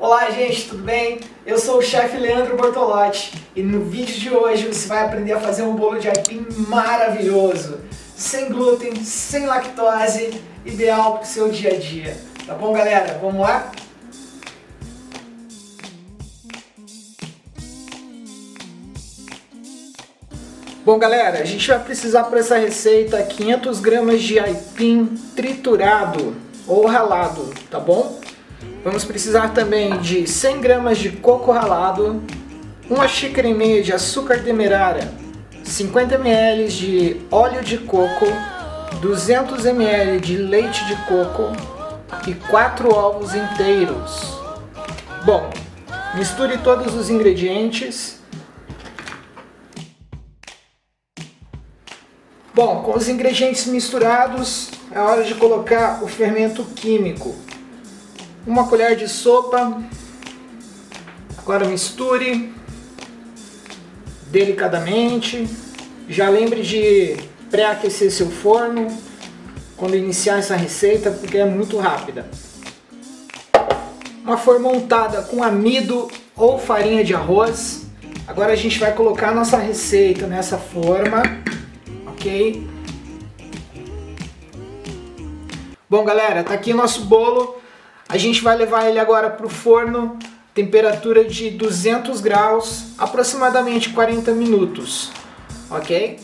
Olá gente, tudo bem? Eu sou o chefe Leandro Bortolotti e no vídeo de hoje você vai aprender a fazer um bolo de aipim maravilhoso, sem glúten, sem lactose, ideal para o seu dia a dia. Tá bom galera? Vamos lá? Bom galera, a gente vai precisar para essa receita 500 gramas de aipim triturado ou ralado, tá bom? Vamos precisar também de 100 gramas de coco ralado, uma xícara e meia de açúcar demerara, 50 ml de óleo de coco, 200 ml de leite de coco e 4 ovos inteiros. Bom, misture todos os ingredientes. Bom, com os ingredientes misturados, é hora de colocar o fermento químico uma colher de sopa. Agora misture delicadamente. Já lembre de pré-aquecer seu forno quando iniciar essa receita, porque é muito rápida. Uma forma montada com amido ou farinha de arroz. Agora a gente vai colocar nossa receita nessa forma, ok? Bom galera, tá aqui nosso bolo. A gente vai levar ele agora para o forno, temperatura de 200 graus, aproximadamente 40 minutos, ok?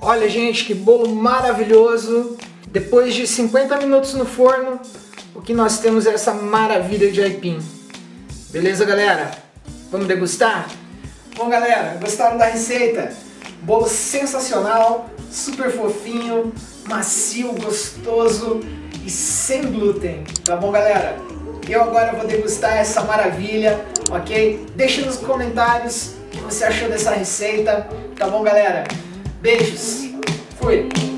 Olha gente, que bolo maravilhoso! Depois de 50 minutos no forno, o que nós temos é essa maravilha de aipim. Beleza galera? Vamos degustar? Bom galera, gostaram da receita? Bolo sensacional, super fofinho, macio, gostoso e sem glúten, tá bom galera? Eu agora vou degustar essa maravilha, ok? Deixe nos comentários o que você achou dessa receita, tá bom galera? Beijos, fui!